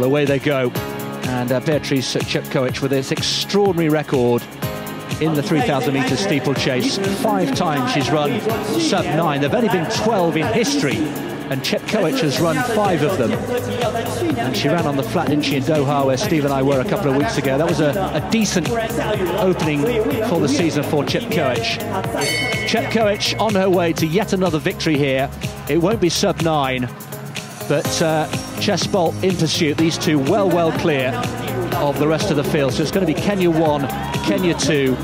Well, away they go. And uh, Beatrice Chepkoech with this extraordinary record in the 3,000 metre steeplechase. Five times she's run sub nine. There have only been 12 in history, and Chepkoech has run five of them. And she ran on the flat, didn't she, in Doha, where Steve and I were a couple of weeks ago. That was a, a decent opening for the season for Chepkoech. Chepkoech on her way to yet another victory here. It won't be sub nine, but uh, Chespol in pursuit. These two well, well clear of the rest of the field. So it's going to be Kenya 1, Kenya 2,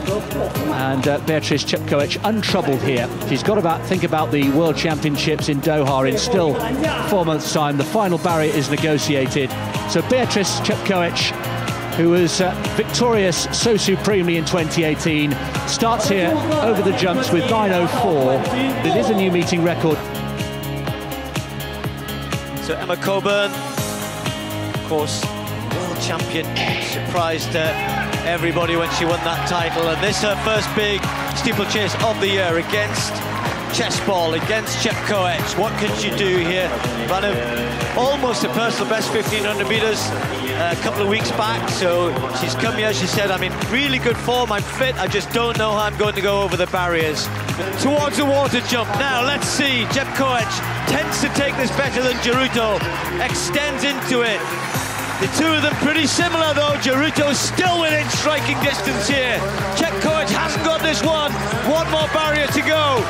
and uh, Beatrice Chepkoech untroubled here. She's got to think about the World Championships in Doha in still four months' time. The final barrier is negotiated. So Beatrice Chepkoech, who was uh, victorious so supremely in 2018, starts here over the jumps with 9.04. It is a new meeting record. So Emma Coburn, of course, world champion, surprised uh, everybody when she won that title. And this her first big steeplechase of the year against Chespol, against Chepkoech. What can she do here? Ran a, almost a personal best 1500 metres uh, a couple of weeks back. So she's come here, she said, I'm in really good form, I'm fit, I just don't know how I'm going to go over the barriers. Towards the water jump. Now let's see, Chepkoech tends to take this better than Jeruto, extends into it. The two of them pretty similar though. Jeruto's still within striking distance here. Chepkoech hasn't got this one. One more barrier to go.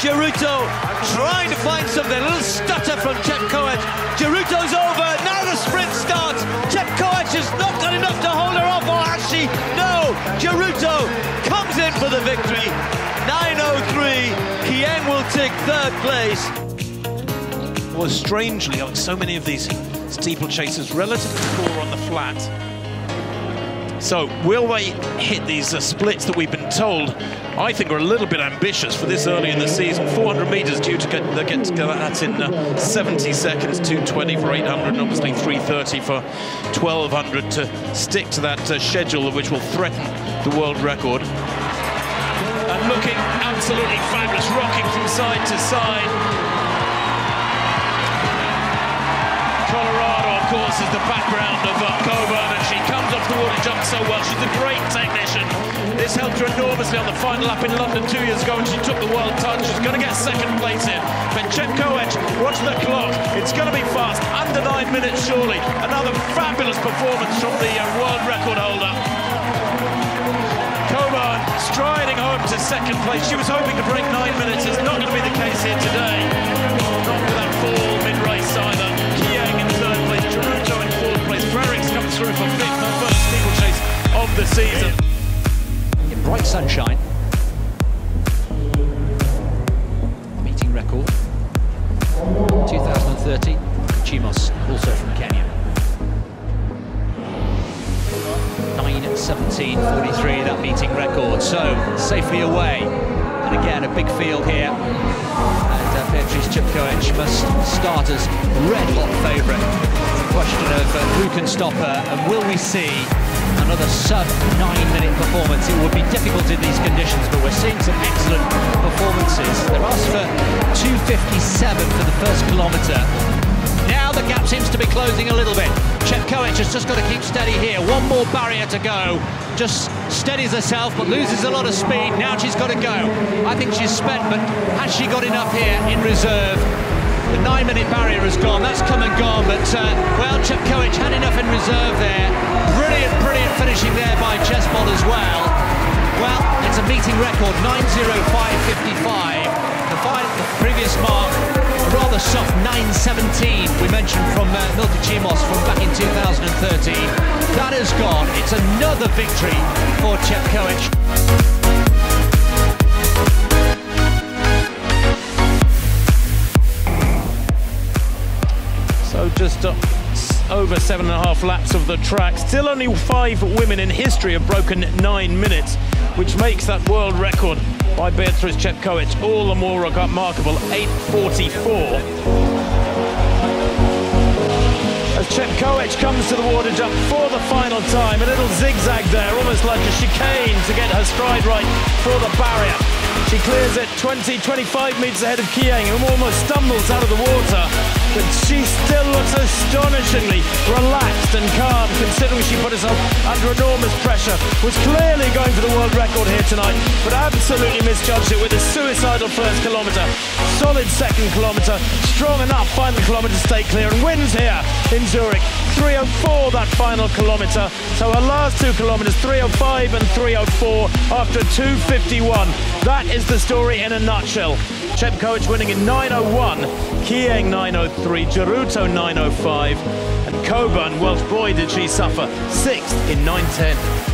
Jeruto trying to find something. A little stutter from Chepkoech. Jeruto's over. Now the sprint starts. Chepkoech has not got enough to hold her off, or has she? No. Jeruto comes in for the victory. 9.03. Kiyeng will take third place. Well, strangely, on so many of these steeplechasers, relatively poor on the flat. So, will they hit these uh, splits that we've been told, I think are a little bit ambitious for this early in the season. 400 metres due to get, they get to that's in uh, 70 seconds, 220 for 800, and obviously 330 for 1200 to stick to that uh, schedule which will threaten the world record. And looking absolutely fabulous, rocking from side to side. Colorado, of course, is the background of uh, Coburn, and she comes off the water jump so well. She's a great technician. This helped her enormously on the final lap in London two years ago, and she took the world title. She's going to get second place in. But Chepkoech, watch the clock. It's going to be fast, under nine minutes surely. Another fabulous performance from the uh, world record holder. Striding home to second place. She was hoping to break nine minutes. It's not going to be the case here today. Season. In bright sunshine. Meeting record. 2030. Chemos, also from Kenya. 9.17.43, that meeting record. So, safely away. And again, a big field here. And uh, Beatrice Chepkoech must start as red-hot favourite. It's a question of uh, who can stop her, and will we see another sub-nine-minute performance? It would be difficult in these conditions, but we're seeing some excellent performances. They're asked for 2.57 for the first kilometre. Now the gap seems to be closing a little bit. Chepkoech has just got to keep steady here. One more barrier to go. Just steadies herself, but loses a lot of speed. Now she's got to go. I think she's spent, but has she got enough here in reserve? The nine-minute barrier has gone. That's come and gone, but, uh, well, Chepkoech had enough in reserve there. Brilliant, brilliant finishing there by Chespol as well. Well, it's a meeting record, 9.05.55. The, the previous mark rather soft 9.17 we mentioned from uh, Chemos from back in 2013. That has gone. It's another victory for Chepkoech. Just uh, over seven and a half laps of the track. Still only five women in history have broken nine minutes, which makes that world record by Beatrice Chepkoech all the more remarkable, 8.44. As Chepkoech comes to the water jump for the final time, a little zigzag there, almost like a chicane to get her stride right for the barrier. She clears it 20, 25 metres ahead of Kiyeng, who almost stumbles out of the water. But she still looks astonishingly relaxed and calm considering she put herself under enormous pressure. Was clearly going for the world record here tonight, but absolutely misjudged it with a suicidal first kilometre. Solid second kilometre, strong enough final kilometre to stay clear and wins here in Zurich. 304 that final kilometre. So her last two kilometres, 305 and 304 after 251. That is the story in a nutshell. Chepkoech winning in 901, Kiyeng 903, Jeruto 905, and Coburn, Welsh boy, did she suffer, sixth in 910.